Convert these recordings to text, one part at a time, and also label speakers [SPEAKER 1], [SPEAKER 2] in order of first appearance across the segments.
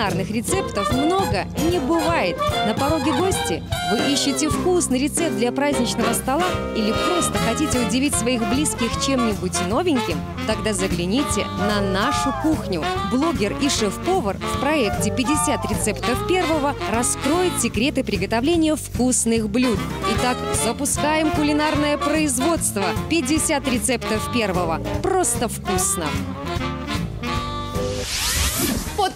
[SPEAKER 1] Кулинарных рецептов много не бывает. На пороге гости вы ищете вкусный рецепт для праздничного стола или просто хотите удивить своих близких чем-нибудь новеньким? Тогда загляните на нашу кухню. Блогер и шеф-повар в проекте «50 рецептов первого» раскроет секреты приготовления вкусных блюд. Итак, запускаем кулинарное производство. 50 рецептов первого. Просто вкусно.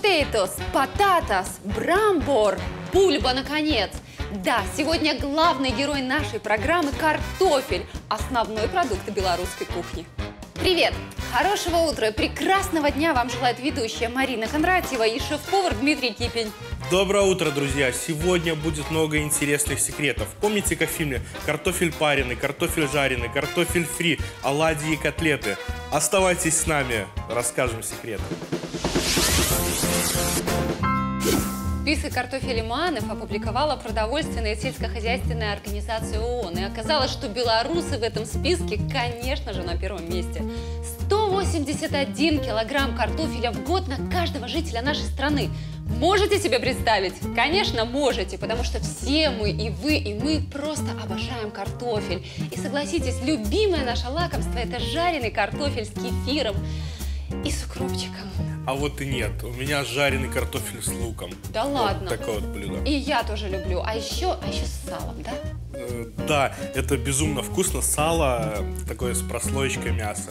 [SPEAKER 2] Potatoes, потатос, брамбор, бульба, наконец. Да, сегодня главный герой нашей программы – картофель, основной продукт белорусской кухни. Привет! Хорошего утра прекрасного дня вам желает ведущая Марина Кондратьева и шеф-повар Дмитрий Кипень.
[SPEAKER 3] Доброе утро, друзья! Сегодня будет много интересных секретов. Помните, как в фильме «Картофель пареный», «Картофель жареный», «Картофель фри», «Оладьи и котлеты»? Оставайтесь с нами, расскажем секреты.
[SPEAKER 2] Список картофелеманов опубликовала продовольственная и сельскохозяйственная организация ООН. И оказалось, что белорусы в этом списке, конечно же, на первом месте. 181 килограмм картофеля в год на каждого жителя нашей страны. Можете себе представить? Конечно, можете, потому что все мы, и вы, и мы просто обожаем картофель. И согласитесь, любимое наше лакомство – это жареный картофель с кефиром и с укропчиком.
[SPEAKER 3] А вот и нет. У меня жареный картофель с луком.
[SPEAKER 2] Да
[SPEAKER 3] Вот
[SPEAKER 2] ладно?
[SPEAKER 3] такое вот блюдо.
[SPEAKER 2] И я тоже люблю. А еще, а еще с салом, да?
[SPEAKER 3] Э, Да, это безумно вкусно. Сало э, такое с прослоечкой мяса.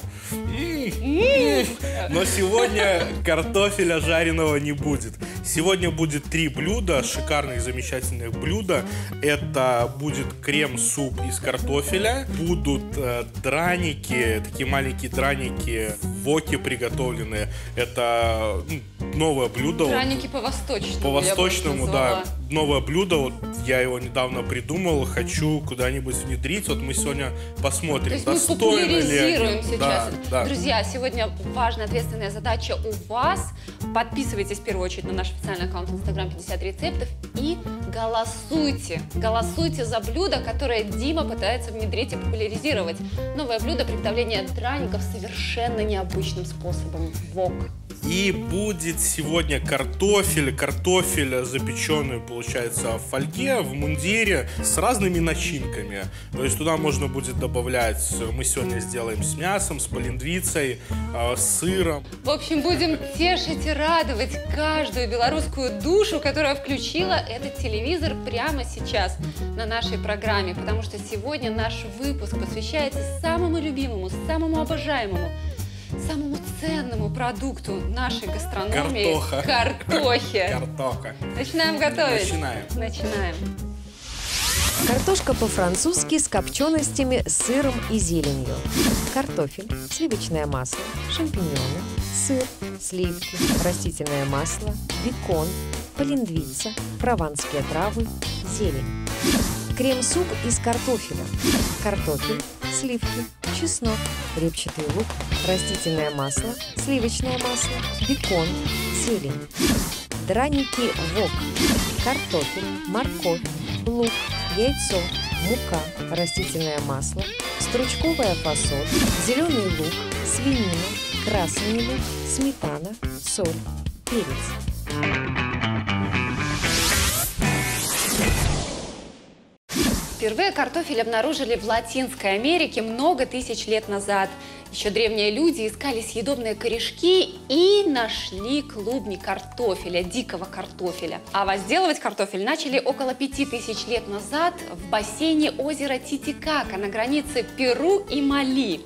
[SPEAKER 3] Но сегодня картофеля жареного не будет. Сегодня будет три блюда, шикарных, замечательных блюда. Это будет крем-суп из картофеля, будут э, драники, такие маленькие драники в воке приготовленные. Это ну, новое блюдо.
[SPEAKER 2] Драники по-восточному.
[SPEAKER 3] По
[SPEAKER 2] я бы
[SPEAKER 3] восточному,
[SPEAKER 2] их
[SPEAKER 3] да. Новое блюдо, вот я его недавно придумал, хочу куда-нибудь внедрить. Вот мы сегодня посмотрим,
[SPEAKER 2] То есть мы
[SPEAKER 3] достойно ли
[SPEAKER 2] популяризируем
[SPEAKER 3] они.
[SPEAKER 2] сейчас.
[SPEAKER 3] Да, да.
[SPEAKER 2] Друзья, сегодня важная ответственная задача у вас. Подписывайтесь в первую очередь на наш официальный аккаунт Instagram 50 рецептов и голосуйте. Голосуйте за блюдо, которое Дима пытается внедрить и популяризировать. Новое блюдо приготовления драников совершенно необычным способом. Вок.
[SPEAKER 3] И будет сегодня картофель, картофель запеченный, получается, в фольге, в мундире с разными начинками. То есть туда можно будет добавлять, мы сегодня сделаем с мясом, с полиндвицей, э, с сыром.
[SPEAKER 2] В общем, будем тешить и радовать каждую белорусскую душу, которая включила этот телевизор прямо сейчас на нашей программе, потому что сегодня наш выпуск посвящается самому любимому, самому обожаемому, самому ценному продукту нашей гастрономии
[SPEAKER 3] Картоха.
[SPEAKER 2] – картохе.
[SPEAKER 3] Картоха.
[SPEAKER 2] Начинаем готовить?
[SPEAKER 3] Начинаем.
[SPEAKER 2] Начинаем.
[SPEAKER 1] Картошка по-французски с копченостями, сыром и зеленью. Картофель, сливочное масло, шампиньоны, сыр, сливки, растительное масло, бекон, полиндвица, прованские травы, зелень. Крем-суп из картофеля. Картофель, сливки, чеснок, репчатый лук, растительное масло, сливочное масло, бекон, зелень. Драники вок. Картофель, морковь, лук, яйцо, мука, растительное масло, стручковая фасоль, зеленый лук, свинина, красный лук, сметана, соль, перец.
[SPEAKER 2] Впервые картофель обнаружили в Латинской Америке много тысяч лет назад. Еще древние люди искали съедобные корешки и нашли клубни картофеля, дикого картофеля. А возделывать картофель начали около пяти тысяч лет назад в бассейне озера Титикака на границе Перу и Мали.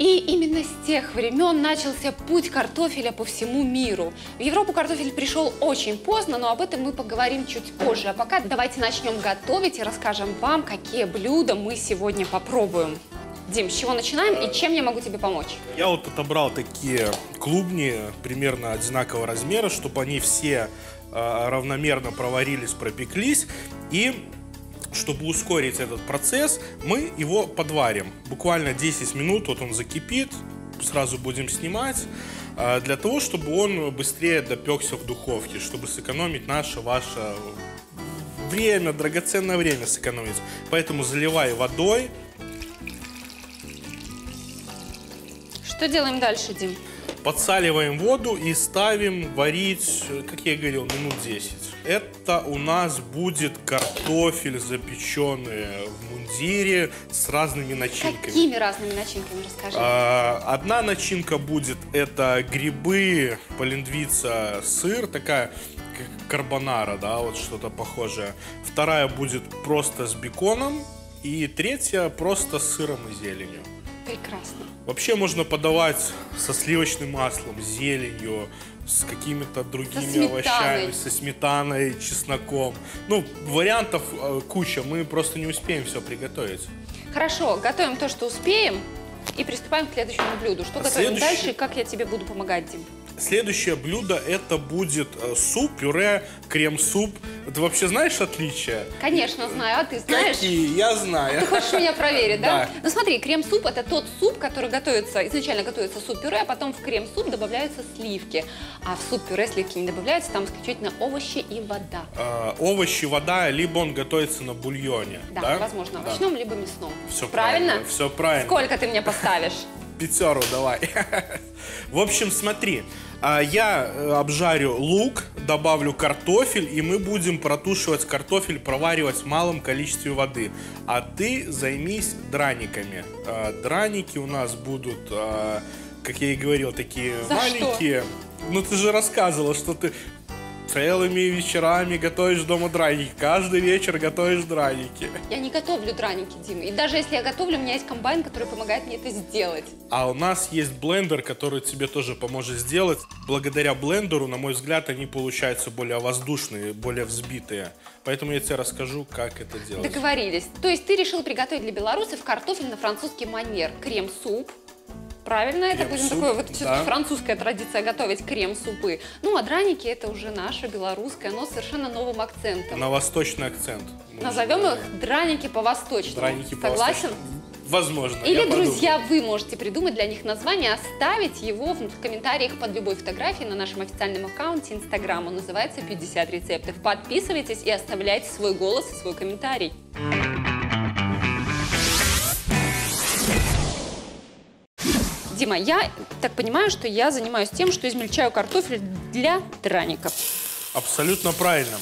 [SPEAKER 2] И именно с тех времен начался путь картофеля по всему миру. В Европу картофель пришел очень поздно, но об этом мы поговорим чуть позже. А пока давайте начнем готовить и расскажем вам, какие блюда мы сегодня попробуем. Дим, с чего начинаем и чем я могу тебе помочь?
[SPEAKER 3] Я вот отобрал такие клубни примерно одинакового размера, чтобы они все э, равномерно проварились, пропеклись. И чтобы ускорить этот процесс, мы его подварим. Буквально 10 минут, вот он закипит, сразу будем снимать, э, для того, чтобы он быстрее допекся в духовке, чтобы сэкономить наше, ваше время, драгоценное время сэкономить. Поэтому заливай водой,
[SPEAKER 2] Что делаем дальше, Дим?
[SPEAKER 3] Подсаливаем воду и ставим варить, как я и говорил, минут 10. Это у нас будет картофель запеченный в мундире с разными начинками.
[SPEAKER 2] Какими разными начинками, расскажи.
[SPEAKER 3] А, Одна начинка будет это грибы, полиндвица, сыр, такая карбонара, да, вот что-то похожее. Вторая будет просто с беконом. И третья просто с сыром и зеленью.
[SPEAKER 2] Прекрасно.
[SPEAKER 3] Вообще можно подавать со сливочным маслом, зеленью, с какими-то другими
[SPEAKER 2] сметаной.
[SPEAKER 3] овощами, со сметаной, чесноком. Ну, вариантов э, куча, мы просто не успеем все приготовить.
[SPEAKER 2] Хорошо, готовим то, что успеем, и приступаем к следующему блюду. Что
[SPEAKER 3] А
[SPEAKER 2] готовим
[SPEAKER 3] следующий-
[SPEAKER 2] дальше как я тебе буду помогать, Дим?
[SPEAKER 3] Следующее блюдо это будет э, суп, пюре, крем-суп. Ты вообще знаешь отличия?
[SPEAKER 2] Конечно, знаю. А ты знаешь?
[SPEAKER 3] Какие? Я знаю.
[SPEAKER 2] Ты хочешь меня проверить, да?
[SPEAKER 3] Да.
[SPEAKER 2] Ну смотри, крем-суп это тот суп, который готовится, изначально готовится суп-пюре, а потом в крем-суп добавляются сливки. А в суп-пюре сливки не добавляются, там исключительно овощи и вода.
[SPEAKER 3] Э, овощи, вода, либо он готовится на бульоне.
[SPEAKER 2] Да,
[SPEAKER 3] Да,
[SPEAKER 2] возможно, овощном либо мясном.
[SPEAKER 3] Все
[SPEAKER 2] правильно?
[SPEAKER 3] правильно. Все правильно.
[SPEAKER 2] Сколько ты мне поставишь?
[SPEAKER 3] Пятеру давай. В общем, смотри, а, я э, обжарю лук, добавлю картофель, и мы будем протушивать картофель, проваривать в малом количестве воды. А ты займись драниками. А, Драники у нас будут, а, как я и говорил, такие
[SPEAKER 2] За
[SPEAKER 3] маленькие. Ну ты же рассказывала, что ты целыми вечерами готовишь дома драники. Каждый вечер готовишь драники.
[SPEAKER 2] Я не готовлю драники, Дима. И даже если я готовлю, у меня есть комбайн, который помогает мне это сделать.
[SPEAKER 3] А у нас есть блендер, который тебе тоже поможет сделать. Благодаря блендеру, на мой взгляд, они получаются более воздушные, более взбитые. Поэтому я тебе расскажу, как это делать.
[SPEAKER 2] Договорились. То есть ты решил приготовить для белорусов картофель на французский манер. Крем-суп. Правильно, это будем
[SPEAKER 3] Крем-суп,
[SPEAKER 2] такое вот
[SPEAKER 3] да.
[SPEAKER 2] все-таки французская традиция готовить крем-супы. Ну, а драники это уже наше белорусское, но совершенно новым акцентом.
[SPEAKER 3] На восточный акцент.
[SPEAKER 2] Назовем их драники по-восточному.
[SPEAKER 3] Драники
[SPEAKER 2] Согласен?
[SPEAKER 3] по-восточному. Возможно.
[SPEAKER 2] Или,
[SPEAKER 3] я подумаю.
[SPEAKER 2] друзья, вы можете придумать для них название, оставить его в комментариях под любой фотографией на нашем официальном аккаунте Инстаграм. Он называется 50 рецептов. Подписывайтесь и оставляйте свой голос и свой комментарий. Дима, я так понимаю, что я занимаюсь тем, что измельчаю картофель для драников.
[SPEAKER 3] Абсолютно правильно.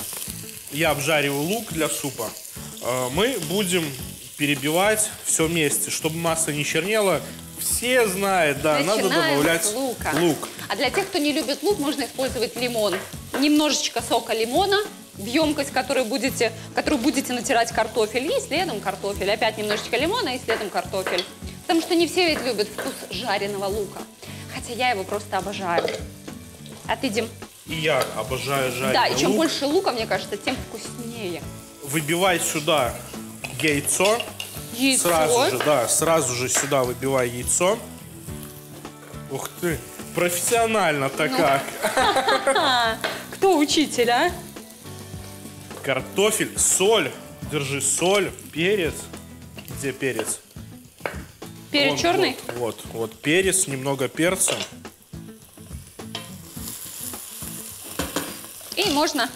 [SPEAKER 3] Я обжариваю лук для супа. Э, Мы будем перебивать все вместе, чтобы масса не чернела. Все знают, да, надо
[SPEAKER 2] Начинаем
[SPEAKER 3] добавлять
[SPEAKER 2] с лука.
[SPEAKER 3] лук.
[SPEAKER 2] А для тех, кто не любит лук, можно использовать лимон. Немножечко сока лимона в емкость, которую будете, которую будете натирать картофель, и следом картофель. Опять немножечко лимона и следом картофель. Потому что не все ведь любят вкус жареного лука. Хотя я его просто обожаю. А ты, Дим?
[SPEAKER 3] И я обожаю жареный
[SPEAKER 2] да, и чем
[SPEAKER 3] лук.
[SPEAKER 2] больше лука, мне кажется, тем вкуснее.
[SPEAKER 3] Выбивай сюда яйцо.
[SPEAKER 2] Яйцо.
[SPEAKER 3] Сразу же, да, сразу же сюда выбивай яйцо. Ух ты, профессионально-то
[SPEAKER 2] Ну.
[SPEAKER 3] как.
[SPEAKER 2] Кто учитель, а?
[SPEAKER 3] Картофель, соль. Держи соль, перец. Где перец?
[SPEAKER 2] Перец
[SPEAKER 3] Вон,
[SPEAKER 2] черный?
[SPEAKER 3] Вот, вот, вот перец, немного перца.
[SPEAKER 2] И можно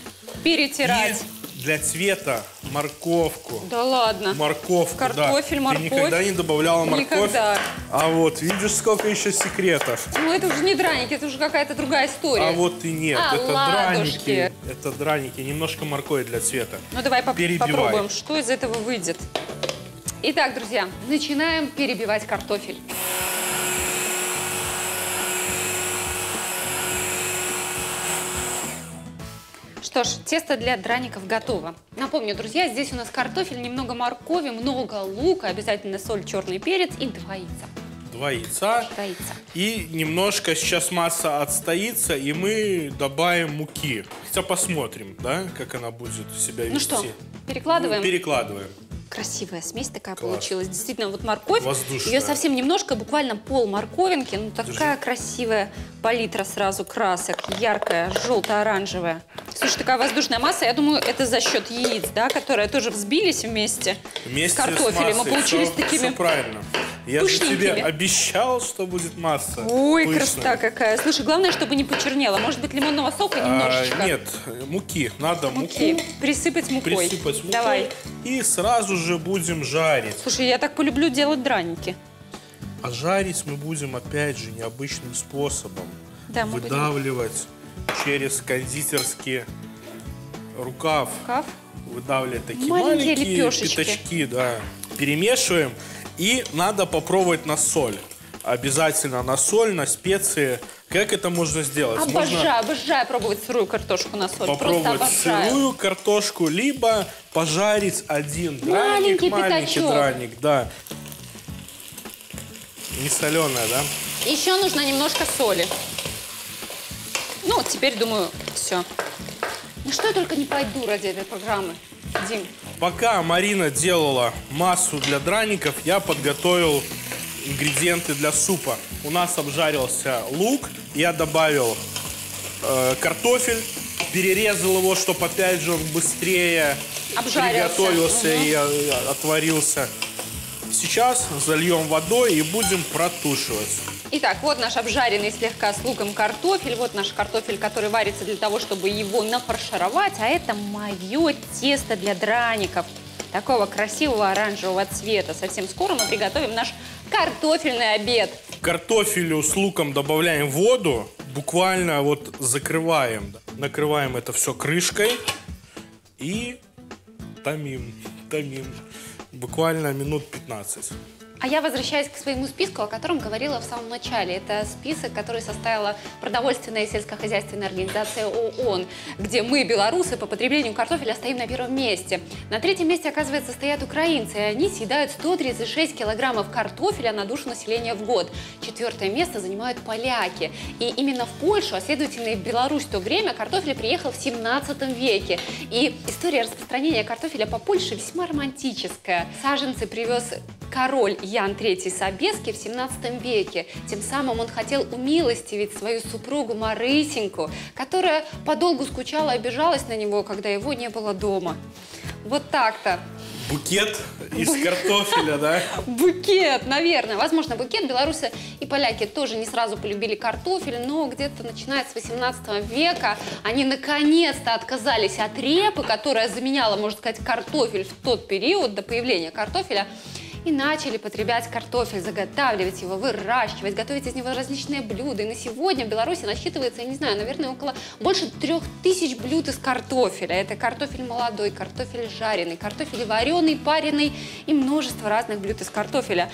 [SPEAKER 2] перетирать.
[SPEAKER 3] Для цвета морковку.
[SPEAKER 2] Да ладно.
[SPEAKER 3] Морковку, да.
[SPEAKER 2] Картофель, морковь.
[SPEAKER 3] Ты никогда не добавляла морковь?
[SPEAKER 2] Никогда.
[SPEAKER 3] А вот, видишь, сколько еще секретов.
[SPEAKER 2] Ну это уже не драники, это уже какая-то другая история.
[SPEAKER 3] А вот и нет,
[SPEAKER 2] А,
[SPEAKER 3] это
[SPEAKER 2] ладушки.
[SPEAKER 3] драники. Это драники, немножко моркови для цвета.
[SPEAKER 2] Ну давай поп-
[SPEAKER 3] Перебивай.
[SPEAKER 2] попробуем, что из этого выйдет. Итак, друзья, начинаем перебивать картофель. Что ж, тесто для драников готово. Напомню, друзья, здесь у нас картофель, немного моркови, много лука, обязательно соль, черный перец и два яйца.
[SPEAKER 3] Два яйца.
[SPEAKER 2] Два яйца.
[SPEAKER 3] И немножко сейчас масса отстоится, и мы добавим муки. Хотя посмотрим, да, как она будет себя вести.
[SPEAKER 2] Ну что, перекладываем?
[SPEAKER 3] Ну, перекладываем.
[SPEAKER 2] Красивая смесь такая
[SPEAKER 3] Класс.
[SPEAKER 2] получилась. Действительно, вот морковь,
[SPEAKER 3] Воздушная.
[SPEAKER 2] ее совсем немножко, буквально пол морковинки. Ну, такая красивая палитра сразу красок. Яркая, желто-оранжевая. Слушай, такая воздушная масса. Я думаю, это за счет яиц, да, которые тоже взбились вместе,
[SPEAKER 3] Вместе
[SPEAKER 2] с картофелем.
[SPEAKER 3] массой.
[SPEAKER 2] Мы получились
[SPEAKER 3] Всё-
[SPEAKER 2] такими...
[SPEAKER 3] всё правильно. Я же тебе обещал, что будет масса.
[SPEAKER 2] Ой,
[SPEAKER 3] пышная.
[SPEAKER 2] красота какая. Слушай, главное, чтобы не почернело. Может быть, лимонного сока
[SPEAKER 3] А,
[SPEAKER 2] немножечко?
[SPEAKER 3] нет, муки. Надо
[SPEAKER 2] Муки.
[SPEAKER 3] муку
[SPEAKER 2] Присыпать мукой.
[SPEAKER 3] присыпать мукой.
[SPEAKER 2] Давай.
[SPEAKER 3] И сразу же будем жарить.
[SPEAKER 2] Слушай, я так полюблю делать драники.
[SPEAKER 3] А жарить мы будем, опять же, необычным способом.
[SPEAKER 2] Да, мы будем-
[SPEAKER 3] Выдавливать через кондитерский рукав.
[SPEAKER 2] Каф.
[SPEAKER 3] Выдавливать такие
[SPEAKER 2] Маленькие
[SPEAKER 3] маленькие,
[SPEAKER 2] лепешечки.
[SPEAKER 3] пятачки, да. Перемешиваем. И надо попробовать на соль. Обязательно на соль, на специи. Как это можно сделать? Можно
[SPEAKER 2] Обожаю, обожаю пробовать сырую картошку на соль. Просто
[SPEAKER 3] попробовать
[SPEAKER 2] обожаю.
[SPEAKER 3] сырую картошку, либо пожарить один
[SPEAKER 2] Маленький
[SPEAKER 3] драник, маленький
[SPEAKER 2] пятачок.
[SPEAKER 3] драник, да. Не соленая, да?
[SPEAKER 2] Еще нужно немножко соли. Ну, теперь, думаю, все. На что я только не пойду ради этой программы, Дим.
[SPEAKER 3] Пока Марина делала массу для драников, я подготовил ингредиенты для супа. У нас обжарился лук, я добавил э, картофель, перерезал его, чтобы опять же он быстрее
[SPEAKER 2] Обжарился.
[SPEAKER 3] приготовился
[SPEAKER 2] Мгм.
[SPEAKER 3] и э, отварился. Сейчас зальем водой и будем протушивать.
[SPEAKER 2] Итак, вот наш обжаренный слегка с луком картофель. Вот наш картофель, который варится для того, чтобы его нафаршировать. А это мое тесто для драников. Такого красивого оранжевого цвета. Совсем скоро мы приготовим наш картофельный обед.
[SPEAKER 3] К картофелю с луком добавляем воду, буквально вот закрываем, накрываем это все крышкой и томим, томим. Буквально минут 15.
[SPEAKER 2] А я возвращаюсь к своему списку, о котором говорила в самом начале. Это список, который составила продовольственная и сельскохозяйственная организация ООН, где мы, белорусы, по потреблению картофеля стоим на первом месте. На третьем месте, оказывается, стоят украинцы, и они съедают 136 килограммов картофеля на душу населения в год. Четвертое место занимают поляки. И именно в Польшу, а следовательно и в Беларусь в то время, картофель приехал в 17 веке. И история распространения картофеля по Польше весьма романтическая. Саженцы привез король Ян III Собеский в 17 веке. Тем самым он хотел умилостивить свою супругу Марысеньку, которая подолгу скучала и обижалась на него, когда его не было дома. Вот так-то.
[SPEAKER 3] Букет из картофеля, да?
[SPEAKER 2] Букет, наверное. Возможно, букет. Белорусы и поляки тоже не сразу полюбили картофель, но где-то начиная с 18 века они наконец-то отказались от репы, которая заменяла, можно сказать, картофель в тот период до появления картофеля. И начали потреблять картофель, заготавливать его, выращивать, готовить из него различные блюда. И на сегодня в Беларуси насчитывается, я не знаю, наверное, около больше трех тысяч блюд из картофеля. Это картофель молодой, картофель жареный, картофель вареный, пареный и множество разных блюд из картофеля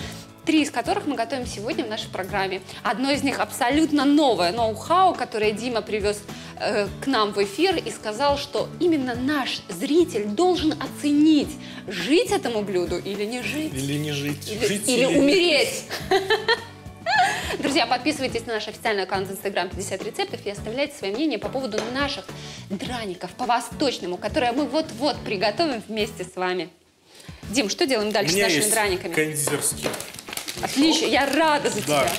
[SPEAKER 2] три из которых мы готовим сегодня в нашей программе. Одно из них абсолютно новое ноу-хау, которое Дима привез э, к нам в эфир и сказал, что именно наш зритель должен оценить, жить этому блюду или не жить.
[SPEAKER 3] Или не жить.
[SPEAKER 2] Или,
[SPEAKER 3] жить
[SPEAKER 2] или умереть. Друзья, подписывайтесь на наш официальный аккаунт Instagram 50 рецептов и оставляйте свое мнение по поводу наших драников по-восточному, которые мы вот-вот приготовим вместе с вами. Дим, что делаем
[SPEAKER 3] У
[SPEAKER 2] дальше с
[SPEAKER 3] меня
[SPEAKER 2] нашими
[SPEAKER 3] есть
[SPEAKER 2] драниками?
[SPEAKER 3] кондитерский.
[SPEAKER 2] Отлично, я рада за
[SPEAKER 3] Да.
[SPEAKER 2] тебя.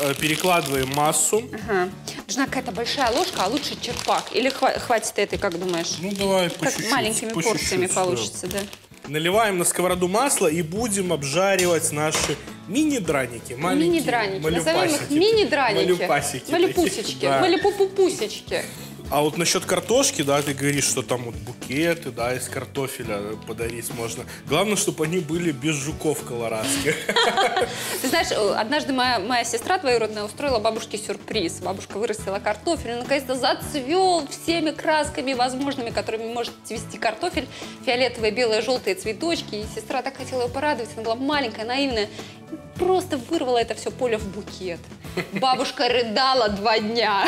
[SPEAKER 3] Э, Перекладываем массу.
[SPEAKER 2] Ага. Нужна какая-то большая ложка, а лучше черпак. Или хва- хватит этой, как думаешь?
[SPEAKER 3] Ну, давай по чуть-чуть.
[SPEAKER 2] маленькими
[SPEAKER 3] по
[SPEAKER 2] порциями
[SPEAKER 3] чуть-чуть, да.
[SPEAKER 2] получится, да.
[SPEAKER 3] Наливаем на сковороду масло и будем обжаривать наши мини-драники.
[SPEAKER 2] Мини-драники. Назовем их мини-драники.
[SPEAKER 3] Малюпасики.
[SPEAKER 2] Малюпусечки.
[SPEAKER 3] да.
[SPEAKER 2] Малюпупупусечки.
[SPEAKER 3] А вот насчет картошки, да, ты говоришь, что там вот букеты, да, из картофеля подарить можно. Главное, чтобы они были без жуков колорадских.
[SPEAKER 2] Ты знаешь, э, однажды моя, моя сестра двоюродная устроила бабушке сюрприз. Бабушка вырастила картофель, и наконец-то зацвел всеми красками возможными, которыми может цвести картофель. Фиолетовые, белые, желтые цветочки. И сестра так хотела ее порадовать. Она была маленькая, наивная. Просто вырвала это все поле в букет. Бабушка рыдала два дня.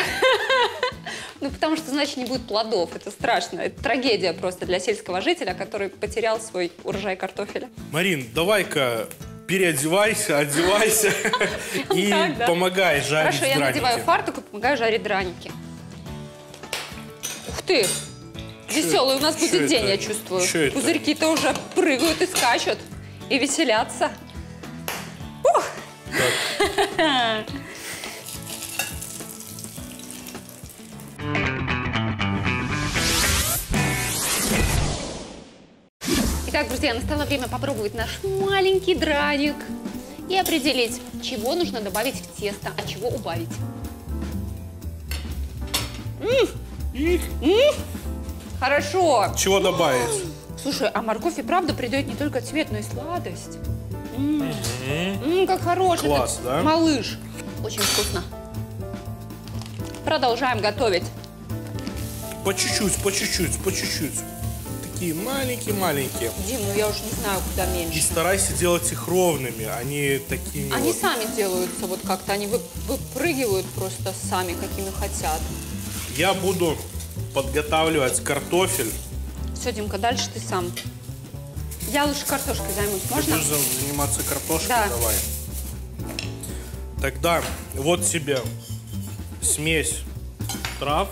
[SPEAKER 2] Ну, потому что, значит, не будет плодов. Это страшно. Это трагедия просто для сельского жителя, который потерял свой урожай картофеля.
[SPEAKER 3] Марин, давай-ка переодевайся, одевайся и помогай жарить
[SPEAKER 2] Хорошо, я надеваю фартук и помогаю жарить драники. Ух ты! Веселый у нас будет день, я чувствую. Пузырьки-то уже прыгают и скачут. И веселятся. Ух! Итак, друзья, настало время попробовать наш маленький драник и определить, чего нужно добавить в тесто, а чего убавить. М! М! Хорошо.
[SPEAKER 3] Чего добавить?
[SPEAKER 2] Слушай, а морковь и правда придает не только цвет, но и сладость. Ммм, как хороший.
[SPEAKER 3] Класс, да?
[SPEAKER 2] Малыш. Очень вкусно. Продолжаем готовить.
[SPEAKER 3] По чуть-чуть, по чуть-чуть, по чуть-чуть. Такие маленькие-маленькие.
[SPEAKER 2] Дим, ну я уже не знаю, куда
[SPEAKER 3] И
[SPEAKER 2] меньше.
[SPEAKER 3] старайся делать их ровными, они такими
[SPEAKER 2] Они
[SPEAKER 3] вот.
[SPEAKER 2] сами делаются вот как-то, они вы- выпрыгивают просто сами, какими хотят.
[SPEAKER 3] Я буду подготавливать картофель.
[SPEAKER 2] Все, Димка, дальше ты сам. Я лучше картошкой займусь,
[SPEAKER 3] Ты
[SPEAKER 2] можно?
[SPEAKER 3] будешь за- заниматься картошкой?
[SPEAKER 2] Да.
[SPEAKER 3] Давай. Тогда вот тебе смесь трав.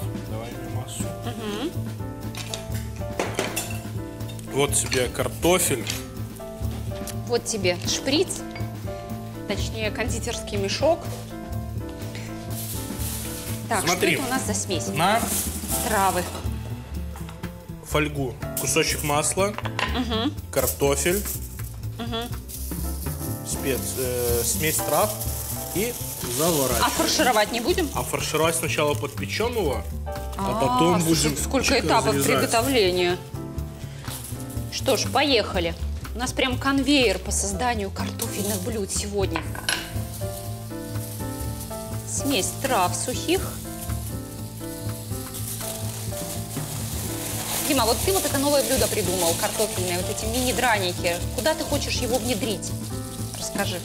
[SPEAKER 3] Вот тебе картофель.
[SPEAKER 2] Вот тебе шприц, точнее кондитерский мешок. Так,
[SPEAKER 3] Смотри.
[SPEAKER 2] что это у нас за смесь?
[SPEAKER 3] На
[SPEAKER 2] Травы.
[SPEAKER 3] фольгу кусочек масла, картофель, спец, э, смесь трав и
[SPEAKER 2] А
[SPEAKER 3] заворачиваем.
[SPEAKER 2] фаршировать не будем?
[SPEAKER 3] А фаршировать сначала подпечем его, а, потом
[SPEAKER 2] слушай,
[SPEAKER 3] будем
[SPEAKER 2] Сколько этапов приготовления. Что ж, поехали. У нас прям конвейер по созданию картофельных блюд сегодня. Смесь трав сухих. Дима, вот ты вот это новое блюдо придумал, картофельное, вот эти мини-драники. Куда ты хочешь его внедрить? Расскажи.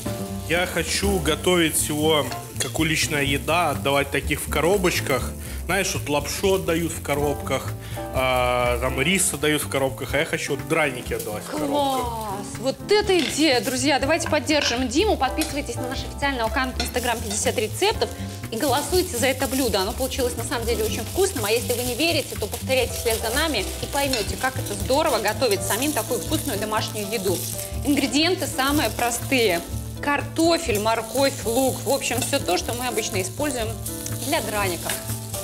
[SPEAKER 3] Я хочу готовить его как уличная еда, отдавать таких в коробочках. Знаешь, вот лапшу отдают в коробках, а, там рис отдают в коробках, а я хочу вот драники отдавать в коробках.
[SPEAKER 2] Класс! Вот это идея, друзья! Давайте поддержим Диму. Подписывайтесь на наш официальный аккаунт в Инстаграм 50 рецептов и голосуйте за это блюдо. Оно получилось на самом деле очень вкусным. А если вы не верите, то повторяйте вслед за нами и поймете, как это здорово готовить самим такую вкусную домашнюю еду. Ингредиенты самые простые. Картофель, морковь, лук. В общем, все то, что мы обычно используем для драников.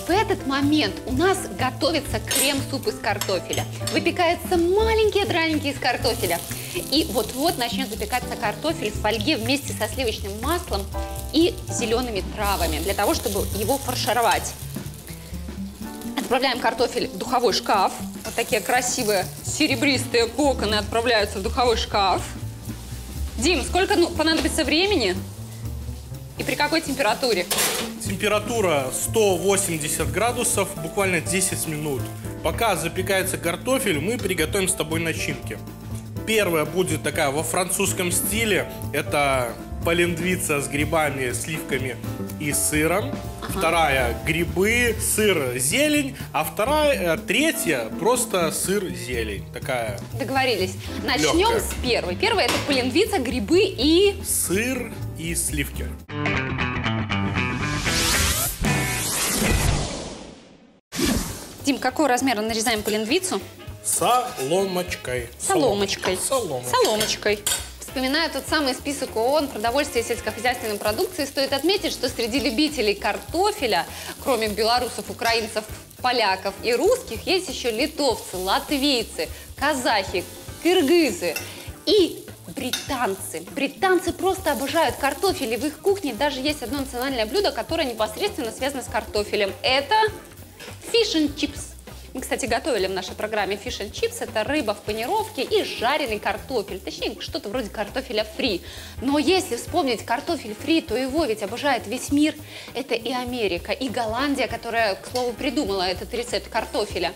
[SPEAKER 2] В этот момент у нас готовится крем-суп из картофеля. Выпекаются маленькие драники из картофеля. И вот-вот начнет запекаться картофель в фольге вместе со сливочным маслом и зелеными травами, для того, чтобы его фаршировать. Отправляем картофель в духовой шкаф. Вот такие красивые серебристые коконы отправляются в духовой шкаф. Дим, сколько ну, понадобится времени? И при какой температуре?
[SPEAKER 3] Температура 180 градусов, буквально 10 минут. Пока запекается картофель, мы приготовим с тобой начинки. Первая будет такая во французском стиле. Это полендвица с грибами, сливками и сыром. Вторая грибы, сыр, зелень. А вторая, э, третья просто сыр, зелень. Такая
[SPEAKER 2] Договорились. Начнем
[SPEAKER 3] Легкая.
[SPEAKER 2] с первой. Первая это полиндвица, грибы и...
[SPEAKER 3] сыр и сливки.
[SPEAKER 2] Дим, какого размера нарезаем полиндвицу?
[SPEAKER 3] Соломочкой.
[SPEAKER 2] Соломочкой.
[SPEAKER 3] Соломочкой.
[SPEAKER 2] Соломочкой. Вспоминая тот самый список ООН продовольствия и сельскохозяйственной продукции, стоит отметить, что среди любителей картофеля, кроме белорусов, украинцев, поляков и русских, есть еще литовцы, латвийцы, казахи, кыргызы и британцы. Британцы просто обожают картофель, и в их кухне даже есть одно национальное блюдо, которое непосредственно связано с картофелем. Это Fish and chips. Мы, кстати, готовили в нашей программе Fish and chips. Это рыба в панировке и жареный картофель. Точнее, что-то вроде картофеля фри. Но если вспомнить картофель фри, то его ведь обожает весь мир. Это и Америка, и Голландия, которая, к слову, придумала этот рецепт картофеля.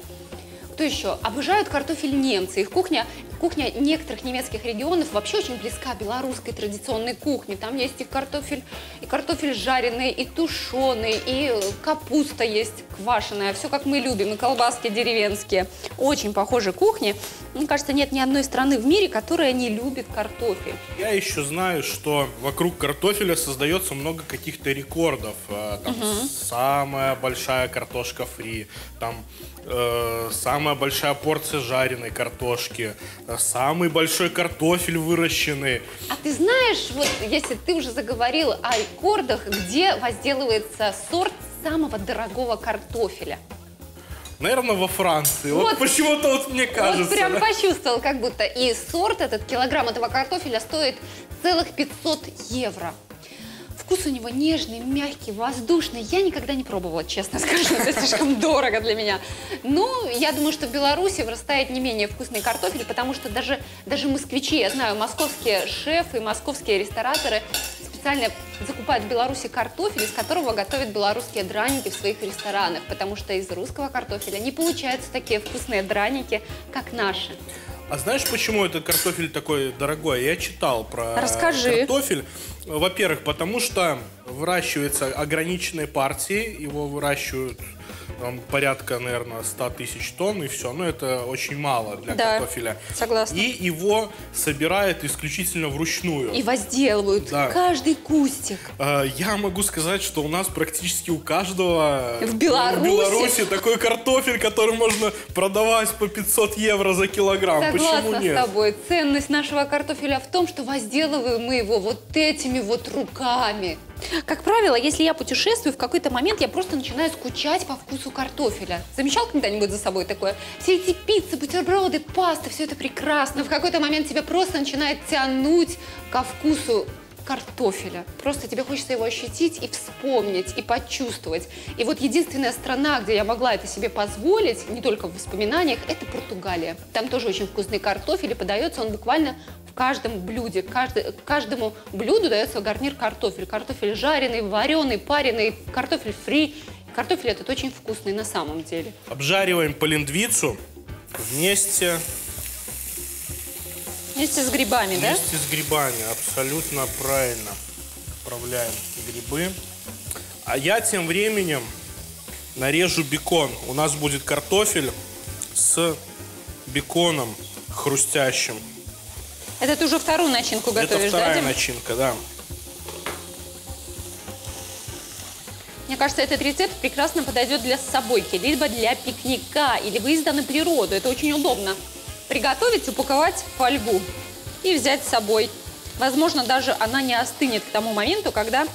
[SPEAKER 2] Кто еще? Обожают картофель немцы. Их кухня, кухня некоторых немецких регионов вообще очень близка белорусской традиционной кухне. Там есть и картофель, и картофель жареный, и тушеный, и капуста есть квашеная. Все как мы любим, и колбаски деревенские. Очень похожие кухни. Мне кажется, нет ни одной страны в мире, которая не любит картофель.
[SPEAKER 3] Я еще знаю, что вокруг картофеля создается много каких-то рекордов. А, Там самая большая картошка фри, там э, самая большая порция жареной картошки, э, самый большой картофель выращенный.
[SPEAKER 2] А ты знаешь, вот если ты уже заговорил о рекордах, где возделывается сорт самого дорогого картофеля?
[SPEAKER 3] Наверное, во Франции. Вот,
[SPEAKER 2] Вот.
[SPEAKER 3] почему-то вот мне кажется.
[SPEAKER 2] Вот прям
[SPEAKER 3] да.
[SPEAKER 2] почувствовал, как будто. И сорт этот, килограмм этого картофеля стоит целых 500 евро. Вкус у него нежный, мягкий, воздушный. Я никогда не пробовала, честно скажу, это слишком дорого для меня. Но я думаю, что в Беларуси вырастает не менее вкусный картофель, потому что даже, даже москвичи, я знаю, московские шефы, московские рестораторы специально закупают в Беларуси картофель, из которого готовят белорусские драники в своих ресторанах, потому что из русского картофеля не получаются такие вкусные драники, как наши.
[SPEAKER 3] А знаешь, почему этот картофель такой дорогой? Я читал про
[SPEAKER 2] Расскажи.
[SPEAKER 3] картофель. Во-первых, потому что выращивается ограниченной партии, его выращивают там, порядка, наверное, 100 тысяч тонн и все. Но это очень мало для
[SPEAKER 2] Да,
[SPEAKER 3] картофеля.
[SPEAKER 2] согласна.
[SPEAKER 3] И его собирают исключительно вручную.
[SPEAKER 2] И возделывают
[SPEAKER 3] Да.
[SPEAKER 2] каждый кустик.
[SPEAKER 3] Э, Я могу сказать, что у нас практически у каждого
[SPEAKER 2] В Беларуси?
[SPEAKER 3] в Беларуси такой картофель, который можно продавать по 500 евро за килограмм.
[SPEAKER 2] Согласна
[SPEAKER 3] Почему
[SPEAKER 2] с
[SPEAKER 3] нет?
[SPEAKER 2] тобой. Ценность нашего картофеля в том, что возделываем мы его вот этими вот руками. Как правило, если я путешествую, в какой-то момент я просто начинаю скучать по вкусу картофеля. Замечал когда-нибудь за собой такое? Все эти пиццы, бутерброды, пасты, все это прекрасно. В какой-то момент тебя просто начинает тянуть ко вкусу картофеля. Просто тебе хочется его ощутить и вспомнить, и почувствовать. И вот единственная страна, где я могла это себе позволить, не только в воспоминаниях, это Португалия. Там тоже очень вкусный картофель, и подается он буквально каждом блюде. Каждый, каждому блюду дается гарнир картофель. Картофель жареный, вареный, пареный, картофель фри. Картофель этот очень вкусный на самом деле.
[SPEAKER 3] Обжариваем полиндвицу вместе,
[SPEAKER 2] Вместе с грибами, да?
[SPEAKER 3] вместе с грибами. Абсолютно правильно. Отправляем грибы. А я тем временем нарежу бекон. У нас будет картофель с беконом хрустящим.
[SPEAKER 2] Это ты уже вторую начинку готовишь,
[SPEAKER 3] Это вторая
[SPEAKER 2] да, Дим?
[SPEAKER 3] начинка, да.
[SPEAKER 2] Мне кажется, этот рецепт прекрасно подойдет для собойки, либо для пикника или выезда на природу. Это очень удобно. Приготовить, упаковать в фольгу и взять с собой. Возможно, даже она не остынет к тому моменту, когда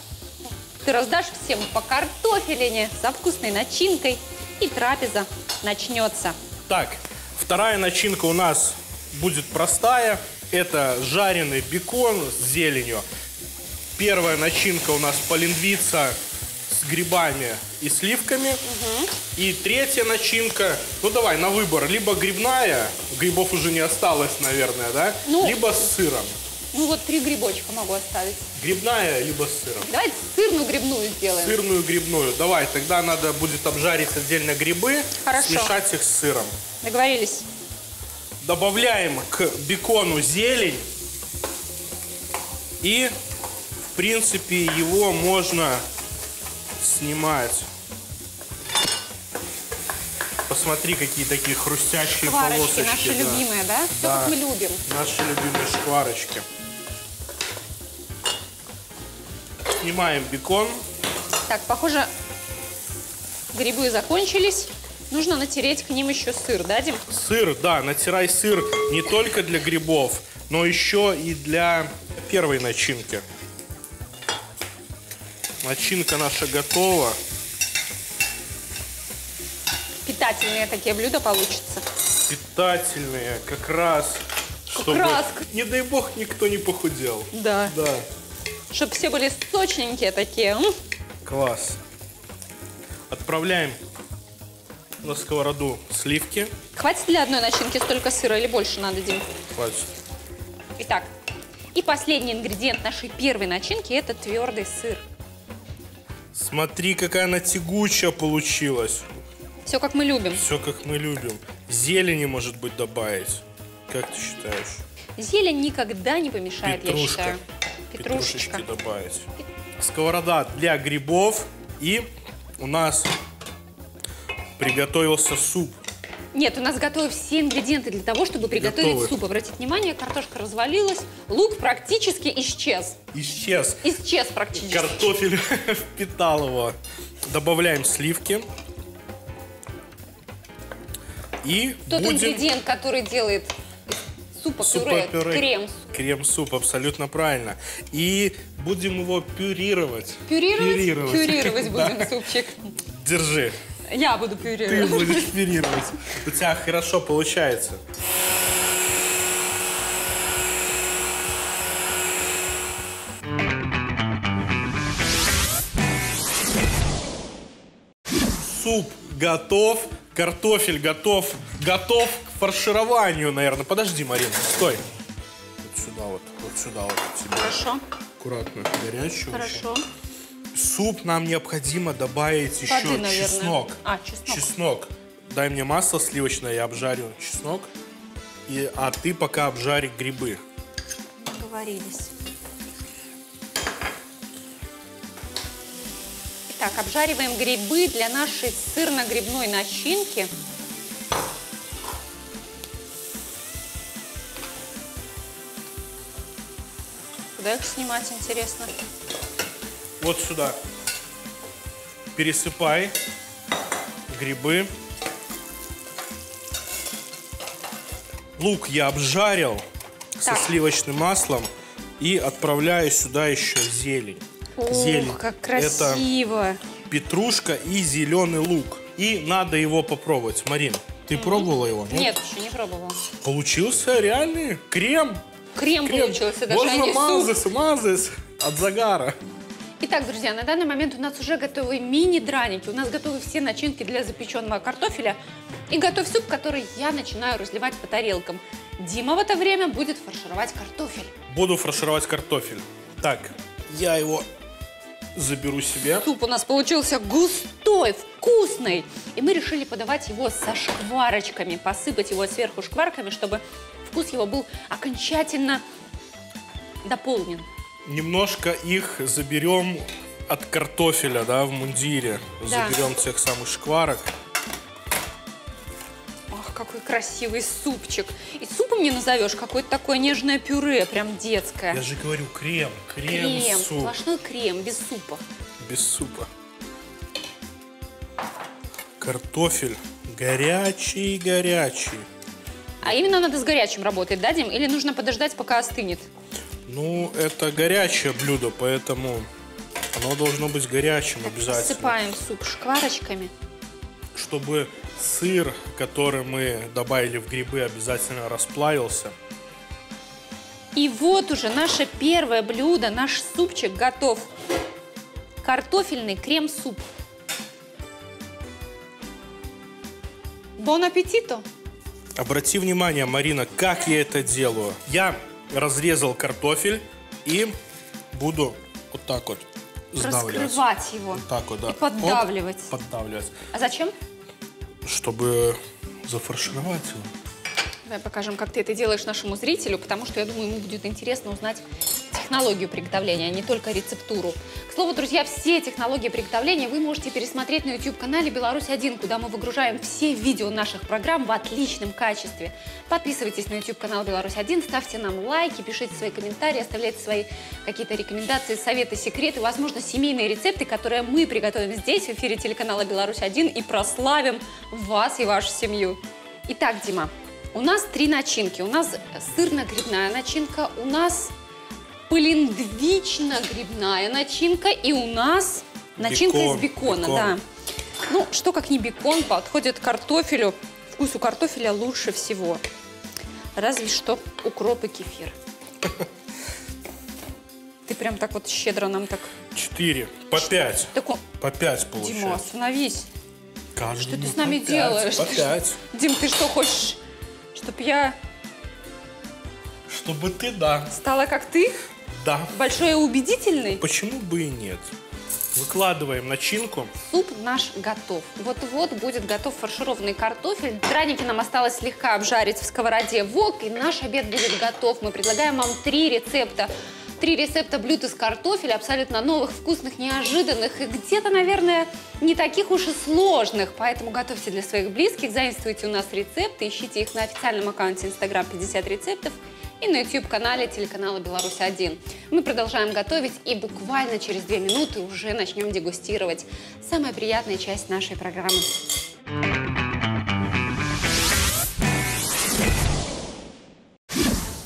[SPEAKER 2] ты раздашь всем по картофелине со вкусной начинкой, и трапеза начнется.
[SPEAKER 3] Так, вторая начинка у нас будет простая. Это жареный бекон с зеленью. Первая начинка у нас полиндвица с грибами и сливками. И третья начинка, ну давай, на выбор, либо грибная, грибов уже не осталось, наверное, да?
[SPEAKER 2] Ну.
[SPEAKER 3] Либо с сыром.
[SPEAKER 2] Ну вот три грибочка могу оставить.
[SPEAKER 3] Грибная, либо с сыром.
[SPEAKER 2] Давайте сырную грибную сделаем.
[SPEAKER 3] Сырную грибную. Давай, тогда надо будет обжарить отдельно грибы,
[SPEAKER 2] Хорошо.
[SPEAKER 3] смешать их с сыром.
[SPEAKER 2] Договорились?
[SPEAKER 3] Добавляем к бекону зелень. И, в принципе, его можно снимать. Посмотри, какие такие хрустящие
[SPEAKER 2] Шкварочки
[SPEAKER 3] полосочки.
[SPEAKER 2] наши
[SPEAKER 3] да.
[SPEAKER 2] любимые, да? Все
[SPEAKER 3] Да.
[SPEAKER 2] как мы любим.
[SPEAKER 3] Наши любимые шкварочки. Снимаем бекон.
[SPEAKER 2] Так, похоже, грибы закончились. Нужно натереть к ним еще сыр, да, Дим?
[SPEAKER 3] Сыр, да, натирай сыр не только для грибов, но еще и для первой начинки. Начинка наша готова.
[SPEAKER 2] Питательные такие блюда получатся.
[SPEAKER 3] Питательные, как раз, чтобы,
[SPEAKER 2] раз.
[SPEAKER 3] не дай бог, никто не похудел.
[SPEAKER 2] Да.
[SPEAKER 3] Да,
[SPEAKER 2] Чтобы все были сочненькие такие.
[SPEAKER 3] Класс. Отправляем на сковороду сливки.
[SPEAKER 2] Хватит для одной начинки столько сыра или больше надо, Дим?
[SPEAKER 3] Хватит.
[SPEAKER 2] Итак, и последний ингредиент нашей первой начинки – это твердый сыр.
[SPEAKER 3] Смотри, какая она тягучая получилась.
[SPEAKER 2] Все как мы любим.
[SPEAKER 3] Все как мы любим. Зелени, может быть, добавить. Как ты считаешь?
[SPEAKER 2] Зелень никогда не помешает, я
[SPEAKER 3] Петрушка.
[SPEAKER 2] считаю.
[SPEAKER 3] Петрушечки
[SPEAKER 2] Петрушечка.
[SPEAKER 3] добавить. Сковорода для грибов. И у нас приготовился суп.
[SPEAKER 2] Нет, у нас готовы все ингредиенты для того, чтобы приготовить
[SPEAKER 3] Готовы.
[SPEAKER 2] суп. Обратите внимание, картошка развалилась, лук практически исчез.
[SPEAKER 3] Исчез.
[SPEAKER 2] Исчез практически.
[SPEAKER 3] Картофель впитал его. Добавляем сливки. И
[SPEAKER 2] Тот
[SPEAKER 3] будем...
[SPEAKER 2] ингредиент, который делает супа пюре,
[SPEAKER 3] Супа-пюре.
[SPEAKER 2] крем.
[SPEAKER 3] Крем-суп, абсолютно правильно. И будем его пюрировать.
[SPEAKER 2] Пюрировать? Пюрировать
[SPEAKER 3] Да.
[SPEAKER 2] будем супчик.
[SPEAKER 3] Держи.
[SPEAKER 2] Я буду
[SPEAKER 3] Ты
[SPEAKER 2] пюрировать.
[SPEAKER 3] будешь пюрировать. У тебя хорошо получается. Суп готов, картофель готов, готов к фаршированию, наверное. Подожди, Марина, стой. Вот сюда вот, вот сюда вот. Тебе
[SPEAKER 2] Хорошо,
[SPEAKER 3] аккуратно, горячую.
[SPEAKER 2] хорошо.
[SPEAKER 3] Суп нам необходимо добавить еще
[SPEAKER 2] Воды, наверное.
[SPEAKER 3] чеснок.
[SPEAKER 2] А, чеснок.
[SPEAKER 3] Чеснок. Дай мне масло сливочное, я обжарю чеснок. И, а ты пока обжари грибы.
[SPEAKER 2] Договорились. Итак, обжариваем грибы для нашей сырно-грибной начинки. Куда их снимать, интересно?
[SPEAKER 3] Вот сюда. Пересыпай грибы. Лук я обжарил
[SPEAKER 2] Так.
[SPEAKER 3] со сливочным маслом и отправляю сюда еще зелень. зелень.
[SPEAKER 2] Ух, как
[SPEAKER 3] Это
[SPEAKER 2] красиво!
[SPEAKER 3] петрушка и зеленый лук. И надо его попробовать. Марин, ты пробовала его?
[SPEAKER 2] Нет, еще не пробовала.
[SPEAKER 3] Получился реальный крем.
[SPEAKER 2] Крем,
[SPEAKER 3] Крем.
[SPEAKER 2] получился, даже
[SPEAKER 3] Можно мазать, мазать от загара.
[SPEAKER 2] Итак, друзья, на данный момент у нас уже готовы мини-драники, у нас готовы все начинки для запеченного картофеля и готов суп, который я начинаю разливать по тарелкам. Дима в это время будет фаршировать картофель.
[SPEAKER 3] Буду фаршировать картофель. Так, я его заберу себе.
[SPEAKER 2] Суп у нас получился густой, вкусный. И мы решили подавать его со шкварочками, посыпать его сверху шкварками, чтобы вкус его был окончательно дополнен.
[SPEAKER 3] Немножко их заберем от картофеля, да, в мундире.
[SPEAKER 2] Да.
[SPEAKER 3] Заберем тех самых шкварок.
[SPEAKER 2] Ах, какой красивый супчик. И супом не назовешь, какое-то такое нежное пюре, прям детское.
[SPEAKER 3] Я же говорю, крем, крем,
[SPEAKER 2] Крем,
[SPEAKER 3] суп.
[SPEAKER 2] сплошной крем, без супа.
[SPEAKER 3] Без супа. Картофель горячий-горячий.
[SPEAKER 2] А именно надо с горячим работать, да, Дим? Или нужно подождать, пока остынет?
[SPEAKER 3] Ну, это горячее блюдо, поэтому оно должно быть горячим обязательно.
[SPEAKER 2] Посыпаем суп шкварочками.
[SPEAKER 3] Чтобы сыр, который мы добавили в грибы, обязательно расплавился.
[SPEAKER 2] И вот уже наше первое блюдо, наш супчик готов. Картофельный крем-суп. Бон аппетито!
[SPEAKER 3] Обрати внимание, Марина, как я это делаю. Я разрезал картофель и буду вот так вот сдавливать.
[SPEAKER 2] Раскрывать его.
[SPEAKER 3] Вот так вот, да.
[SPEAKER 2] И поддавливать.
[SPEAKER 3] Оп, поддавливать.
[SPEAKER 2] А зачем?
[SPEAKER 3] Чтобы зафаршировать его.
[SPEAKER 2] Давай покажем, как ты это делаешь нашему зрителю, потому что я думаю, ему будет интересно узнать технологию приготовления, а не только рецептуру. К слову, друзья, все технологии приготовления вы можете пересмотреть на YouTube-канале «Беларусь-1», куда мы выгружаем все видео наших программ в отличном качестве. Подписывайтесь на YouTube-канал «Беларусь-1», ставьте нам лайки, пишите свои комментарии, оставляйте свои какие-то рекомендации, советы, секреты, возможно, семейные рецепты, которые мы приготовим здесь, в эфире телеканала «Беларусь-1» и прославим вас и вашу семью. Итак, Дима, у нас три начинки. У нас сырно-грибная начинка, у нас полиндвично-грибная начинка и у нас начинка
[SPEAKER 3] Бекон,
[SPEAKER 2] из бекона.
[SPEAKER 3] бекон.
[SPEAKER 2] Да. Ну, что как не бекон, подходит к картофелю. Вкус у картофеля лучше всего. Разве что укроп и кефир. Ты прям так вот щедро нам так...
[SPEAKER 3] Четыре. По пять.
[SPEAKER 2] Так, о,
[SPEAKER 3] По пять
[SPEAKER 2] Дима,
[SPEAKER 3] получается.
[SPEAKER 2] остановись.
[SPEAKER 3] Каждому
[SPEAKER 2] Что ты с нами
[SPEAKER 3] по
[SPEAKER 2] делаешь?
[SPEAKER 3] По пять.
[SPEAKER 2] Дим, ты что, хочешь, чтобы я
[SPEAKER 3] Чтобы ты, да.
[SPEAKER 2] стала как ты?
[SPEAKER 3] Да.
[SPEAKER 2] Большой и убедительный?
[SPEAKER 3] Почему бы и нет? Выкладываем начинку.
[SPEAKER 2] Суп наш готов. Вот-вот будет готов фаршированный картофель. Драники нам осталось слегка обжарить в сковороде вок, и наш обед будет готов. Мы предлагаем вам три рецепта. Три рецепта блюд из картофеля, абсолютно новых, вкусных, неожиданных и где-то, наверное, не таких уж и сложных. Поэтому готовьте для своих близких, заимствуйте у нас рецепты, ищите их на официальном аккаунте Instagram 50 рецептов и на YouTube-канале телеканала «Беларусь-1». Мы продолжаем готовить и буквально через две минуты уже начнем дегустировать самая приятная часть нашей программы.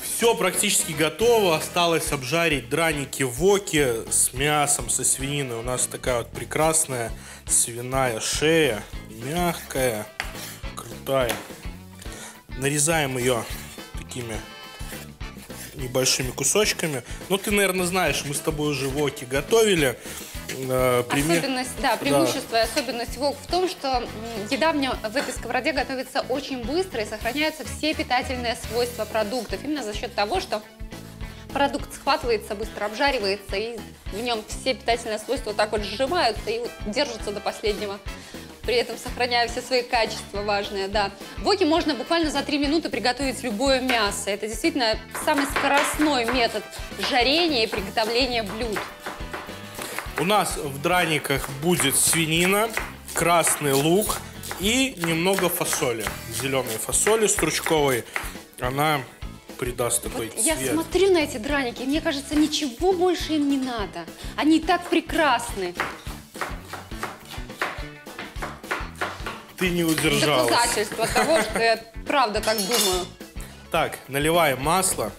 [SPEAKER 3] Все практически готово. Осталось обжарить драники в воке с мясом, со свининой. У нас такая вот прекрасная свиная шея. Мягкая, крутая. Нарезаем ее такими небольшими кусочками. Ну, ты, наверное, знаешь, мы с тобой уже воки готовили. э, пример...
[SPEAKER 2] Особенность, да, преимущество и особенность ВОК в том, что еда в, этой сковороде готовится очень быстро и сохраняются все питательные свойства продуктов. Именно за счет того, что продукт схватывается, быстро обжаривается, и в нем все питательные свойства вот так вот сжимаются и вот держатся до последнего. При этом сохраняя все свои качества важные, да. Воке можно буквально за 3 минуты приготовить любое мясо. Это действительно самый скоростной метод жарения и приготовления блюд.
[SPEAKER 3] У нас в драниках будет свинина, красный лук и немного фасоли. Зеленой фасоли стручковой. Она придаст такой
[SPEAKER 2] Я
[SPEAKER 3] цвет.
[SPEAKER 2] смотрю на эти драники, мне кажется, ничего больше им не надо. Они и так прекрасны.
[SPEAKER 3] Ты не удержалась.
[SPEAKER 2] Доказательство того, что я правда так думаю.
[SPEAKER 3] Так, наливаем масло.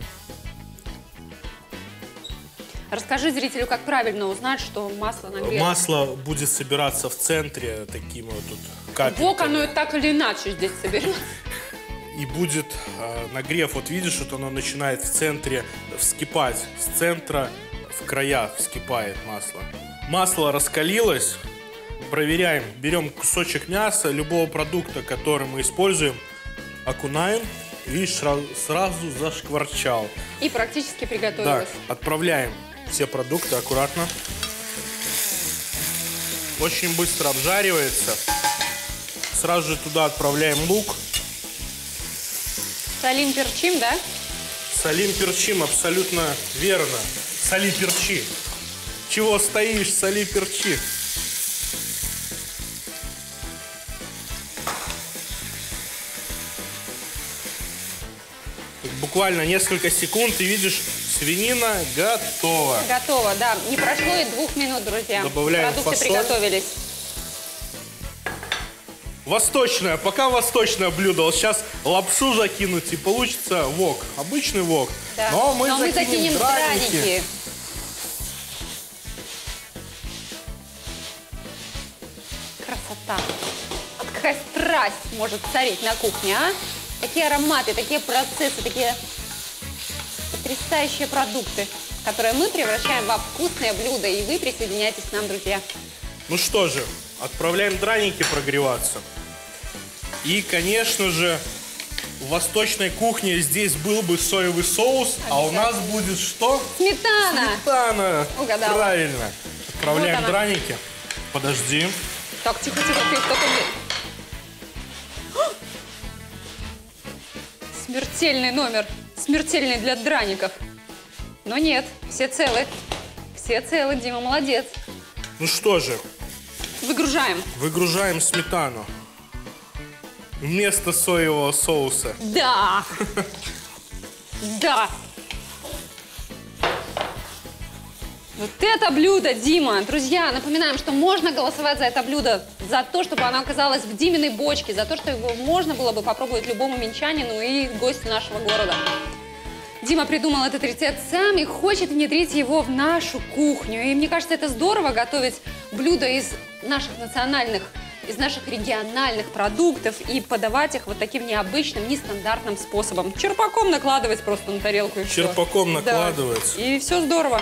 [SPEAKER 2] Расскажи зрителю, как правильно узнать, что масло нагрето.
[SPEAKER 3] Масло будет собираться в центре таким вот тут капельками.
[SPEAKER 2] Бок оно и так или иначе здесь соберет.
[SPEAKER 3] И будет э, нагрев. Вот видишь, что оно начинает в центре вскипать. С центра в края вскипает масло. Масло раскалилось. Проверяем. Берем кусочек мяса, любого продукта, который мы используем. Окунаем. Видишь, сразу, сразу зашкварчал.
[SPEAKER 2] И практически
[SPEAKER 3] Да,
[SPEAKER 2] приготовилось.
[SPEAKER 3] отправляем все продукты аккуратно. Очень быстро обжаривается. Сразу же туда отправляем лук.
[SPEAKER 2] Солим, перчим, да?
[SPEAKER 3] Солим, перчим, абсолютно верно. Соли, перчи. Чего стоишь, соли, перчи. Буквально несколько секунд, и видишь, свинина готова.
[SPEAKER 2] Готово, да. Не прошло и двух минут, друзья.
[SPEAKER 3] Добавляем
[SPEAKER 2] Продукты
[SPEAKER 3] фасоль.
[SPEAKER 2] приготовились.
[SPEAKER 3] Восточное, пока восточное блюдо. Вот сейчас лапшу закинуть и получится вок. Обычный вок.
[SPEAKER 2] Да.
[SPEAKER 3] Но мы закинем,
[SPEAKER 2] закинем
[SPEAKER 3] драники.
[SPEAKER 2] драники. Красота. Вот какая страсть может царить на кухне, а? Такие ароматы, такие процессы, такие потрясающие продукты, которые мы превращаем во вкусные блюда. И вы присоединяйтесь к нам, друзья.
[SPEAKER 3] Ну что же, отправляем драники прогреваться. И, конечно же, в восточной кухне здесь был бы соевый соус, а у нас будет что?
[SPEAKER 2] Сметана!
[SPEAKER 3] Сметана.
[SPEAKER 2] Угадала.
[SPEAKER 3] Правильно. Отправляем
[SPEAKER 2] Вот она.
[SPEAKER 3] драники. Подожди.
[SPEAKER 2] Так, тихо, тихо, тихо, кто-то Смертельный номер. Смертельный для драников. Но нет, все целы. Все целы, Дима, молодец.
[SPEAKER 3] Ну что же,
[SPEAKER 2] Выгружаем.
[SPEAKER 3] выгружаем сметану. Вместо соевого соуса.
[SPEAKER 2] Да! Да! Вот это блюдо, Дима! Друзья, напоминаем, что можно голосовать за это блюдо, за то, чтобы оно оказалось в Диминой бочке, за то, что его можно было бы попробовать любому минчанину и гостю нашего города. Дима придумал этот рецепт сам и хочет внедрить его в нашу кухню. И мне кажется, это здорово готовить блюда из наших национальных, из наших региональных продуктов и подавать их вот таким необычным, нестандартным способом. Черпаком накладывать просто на тарелку и.
[SPEAKER 3] Черпаком
[SPEAKER 2] Да.
[SPEAKER 3] накладывать.
[SPEAKER 2] И все здорово.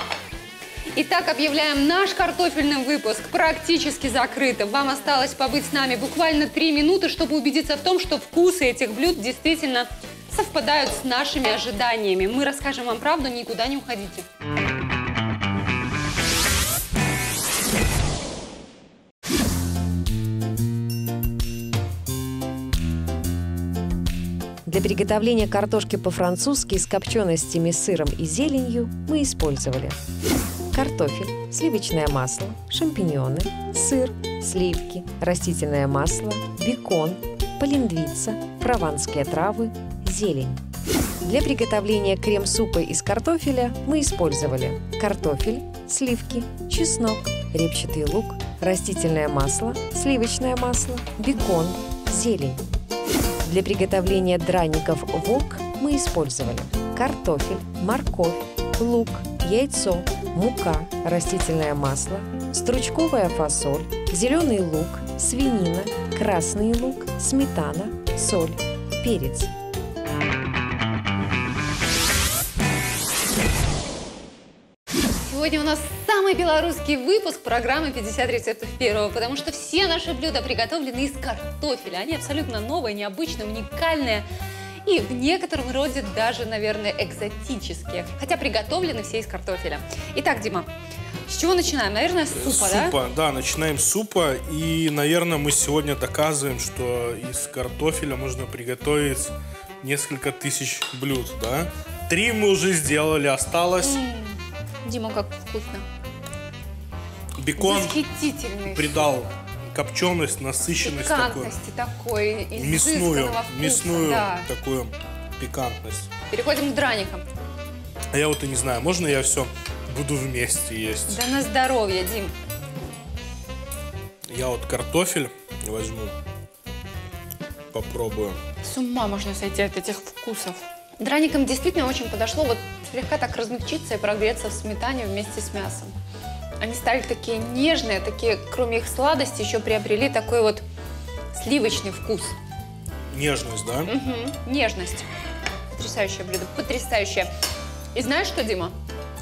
[SPEAKER 2] Итак, объявляем наш картофельный выпуск практически закрытым. Вам осталось побыть с нами буквально три минуты, чтобы убедиться в том, что вкусы этих блюд действительно совпадают с нашими ожиданиями. Мы расскажем вам правду, никуда не уходите.
[SPEAKER 1] Для приготовления картошки по-французски с копченостями, сыром и зеленью мы использовали картофель, сливочное масло, шампиньоны, сыр, сливки, растительное масло, бекон, полиндвица, прованские травы, зелень. Для приготовления крем-супа из картофеля мы использовали картофель, сливки, чеснок, репчатый лук, растительное масло, сливочное масло, бекон, зелень. Для приготовления драников вок мы использовали картофель, морковь, лук, яйцо, мука, растительное масло, стручковая фасоль, зеленый лук, свинина, красный лук, сметана, соль, перец.
[SPEAKER 2] Сегодня у нас самый белорусский выпуск программы «50 рецептов первого», потому что все наши блюда приготовлены из картофеля. Они абсолютно новые, необычные, уникальные и в некотором роде даже, наверное, экзотические. Хотя приготовлены все из картофеля. Итак, Дима, с чего начинаем? Наверное, с супа, да?
[SPEAKER 3] Супа, да, начинаем с супа. И, наверное, мы сегодня доказываем, что из картофеля можно приготовить несколько тысяч блюд, да? Три мы уже сделали, осталось
[SPEAKER 2] Дима, как вкусно.
[SPEAKER 3] бекон придал копченость, насыщенность
[SPEAKER 2] Пикантности такой,
[SPEAKER 3] мясную,
[SPEAKER 2] вкуса,
[SPEAKER 3] мясную
[SPEAKER 2] да.
[SPEAKER 3] такую пикантность.
[SPEAKER 2] Переходим к драникам.
[SPEAKER 3] А я вот и не знаю, можно я все буду вместе есть?
[SPEAKER 2] Да на здоровье, Дим.
[SPEAKER 3] Я вот картофель возьму, попробую.
[SPEAKER 2] С ума можно сойти от этих вкусов. Драникам действительно очень подошло вот слегка так размягчиться и прогреться в сметане вместе с мясом. Они стали такие нежные, такие, кроме их сладости, еще приобрели такой вот сливочный вкус.
[SPEAKER 3] Нежность, да?
[SPEAKER 2] Мгм, Нежность. Потрясающее блюдо, потрясающее. И знаешь что, Дима?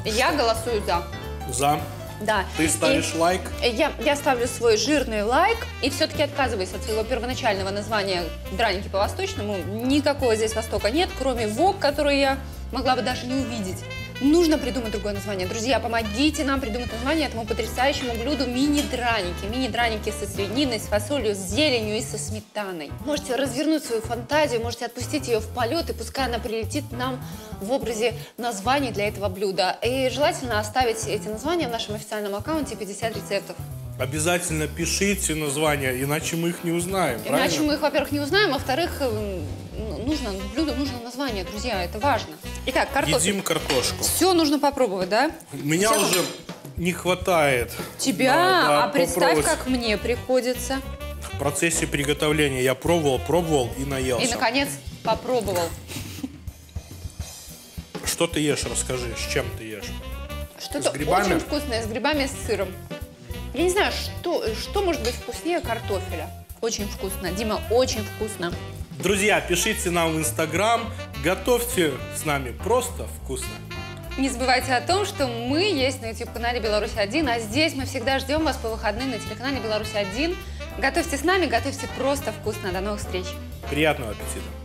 [SPEAKER 2] Я голосую за.
[SPEAKER 3] За.
[SPEAKER 2] Да.
[SPEAKER 3] Ты
[SPEAKER 2] И-
[SPEAKER 3] ставишь лайк.
[SPEAKER 2] Я, я ставлю свой жирный лайк и все-таки отказываюсь от своего первоначального названия «Драники по-восточному». Никакого здесь Востока нет, кроме ВОК, который я могла бы даже не увидеть. Нужно придумать другое название. Друзья, помогите нам придумать название этому потрясающему блюду мини-драники. Мини-драники со свининой, с фасолью, с зеленью и со сметаной. Можете развернуть свою фантазию, можете отпустить ее в полет, и пускай она прилетит нам в образе названий для этого блюда. И желательно оставить эти названия в нашем официальном аккаунте 50 рецептов.
[SPEAKER 3] Обязательно пишите названия, иначе мы их не узнаем.
[SPEAKER 2] Иначе
[SPEAKER 3] правильно?
[SPEAKER 2] мы их, во-первых, не узнаем, а во-вторых, эм, ну, нужно, блюду нужно название, друзья, это важно. Итак, картофель.
[SPEAKER 3] Едим картошку.
[SPEAKER 2] Все нужно попробовать, да?
[SPEAKER 3] Меня
[SPEAKER 2] Всё.
[SPEAKER 3] уже не хватает.
[SPEAKER 2] Тебя?
[SPEAKER 3] Да, да,
[SPEAKER 2] а представь,
[SPEAKER 3] попробовать.
[SPEAKER 2] как мне приходится.
[SPEAKER 3] В процессе приготовления я пробовал, пробовал и наелся.
[SPEAKER 2] И, наконец, попробовал.
[SPEAKER 3] Что ты ешь, расскажи, с чем ты ешь?
[SPEAKER 2] Что-то очень вкусное, с грибами и с сыром. Я не знаю, что, что может быть вкуснее картофеля. Очень вкусно. Дима, очень вкусно.
[SPEAKER 3] Друзья, пишите нам в Инстаграм, готовьте с нами просто вкусно.
[SPEAKER 2] Не забывайте о том, что мы есть на YouTube-канале «Беларусь-1», а здесь мы всегда ждем вас по выходным на телеканале «Беларусь-1». Готовьте с нами, готовьте просто вкусно. До новых встреч!
[SPEAKER 3] Приятного аппетита!